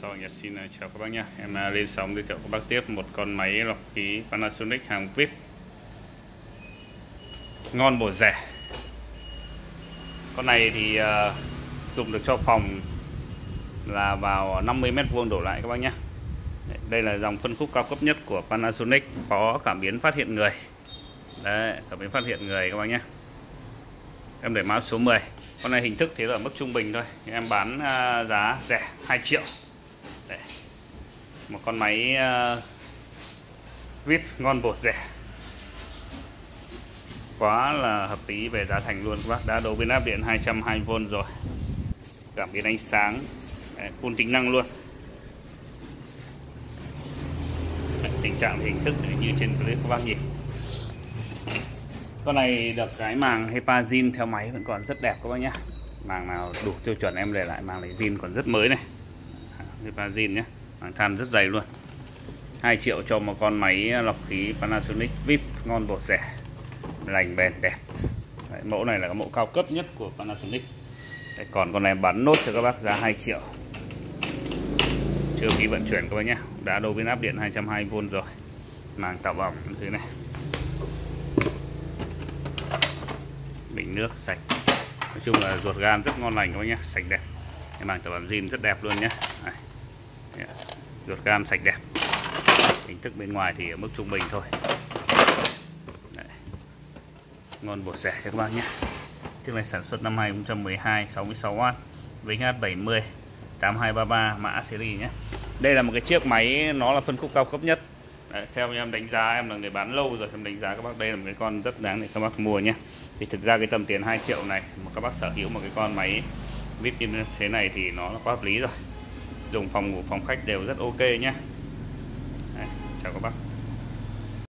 Sau Nhật xin ờ, chào các bác nhé. Em ờ, lên sóng giới thiệu các bác tiếp. Một con máy lọc khí Panasonic hàng VIP. Ngon bổ rẻ. Con này thì uh, dùng được cho phòng là vào 50 mét vuông đổ lại các bác nhé. Đây là dòng phân khúc cao cấp nhất của Panasonic Có cảm biến phát hiện người. Đấy, cảm biến phát hiện người các bác nhé. Em để mã số 10 Con này hình thức thế là mức trung bình thôi. Em bán uh, giá rẻ 2 triệu. Đây. Một con máy uh, VIP ngon bổ rẻ. Quá là hợp lý về giá thành luôn. Các bác Đã đấu biến áp điện 220V rồi. Cảm biến ánh sáng. Đấy, Full tính năng luôn. Đấy, Tình trạng hình thức như trên clip các bác nhìn con này được cái màng HEPA zin theo máy vẫn còn rất đẹp các bác nhé màng nào đủ tiêu chuẩn em để lại màng này zin còn rất mới này. HEPA zin nhé. Màng than rất dày luôn. 2 triệu cho một con máy lọc khí Panasonic VIP ngon bổ rẻ lành bền đẹp. Đấy, mẫu này là cái mẫu cao cấp nhất của Panasonic. Đấy, còn con này bán nốt cho các bác giá 2 triệu. Chưa ký vận chuyển các bác nhé. Đã đầu biến áp điện 220V rồi. Màng tạo vòng thứ này. Bình nước sạch. Nói chung là ruột gan rất ngon lành các bác nhé. Sạch đẹp. Cái màng tạo bỏng zin rất đẹp luôn nhé. Đấy ruột cam sạch đẹp. Hình thức bên ngoài thì ở mức trung bình thôi. Đấy. ngon bột rẻ cho các bác nhé. Chiếc này sản xuất năm 2012 66W vĩnh H70 8233 mã series nhé. Đây là một cái chiếc máy nó là phân khúc cao cấp nhất. Đấy, theo em đánh giá em là người bán lâu rồi em đánh giá các bác đây là một cái con rất đáng để các bác mua nhé. Thì thực ra cái tầm tiền 2 triệu này mà các bác sở hữu một cái con máy vip như thế này thì nó là quá hợp lý rồi dùng phòng ngủ phòng khách đều rất ok nhé. Chào các bác.